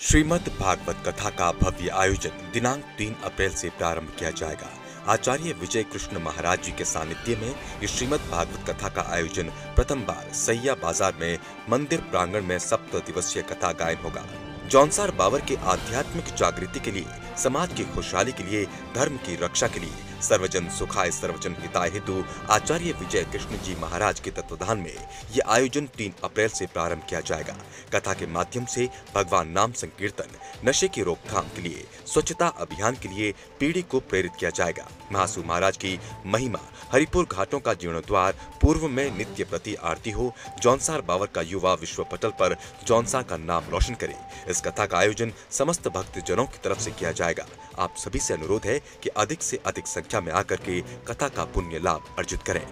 श्रीमद् भागवत कथा का भव्य आयोजन दिनांक 3 अप्रैल से प्रारंभ किया जाएगा। आचार्य विजय कृष्ण महाराज जी के सानिध्य में इस श्रीमद् भागवत कथा का आयोजन प्रथम बार सैया बाज़ार में मंदिर प्रांगण में सप्त दिवसीय कथा गायन होगा। जौनसार बावर के आध्यात्मिक जागृति के लिए, समाज की खुशहाली के लिए, धर्म की रक्षा के लिए, सर्वजन सुखाय सर्वजन हिताय हेतु आचार्य विजय कृष्ण जी महाराज के तत्वधान में ये आयोजन 3 अप्रैल से प्रारंभ किया जाएगा। कथा के माध्यम से भगवान नाम संकीर्तन, नशे की रोकथाम के लिए, स्वच्छता अभियान के लिए पीढ़ी को प्रेरित किया जाएगा। महासु महाराज की महिमा, हरिपुर घाटों का जीर्णोद्वार पूर्व में नित्य प्रति आरती हो, जौनसार बावर का युवा विश्व पटल पर जौनसार का नाम रोशन करे। इस कथा का आयोजन समस्त भक्त जनों की तरफ़ से किया जाएगा। आप सभी से अनुरोध है कि अधिक से अधिक संख्या में आकर के कथा का पुण्य लाभ अर्जित करें।